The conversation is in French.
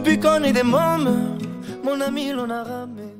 Depuis qu'on est des mômes, mon ami l'on a ramé.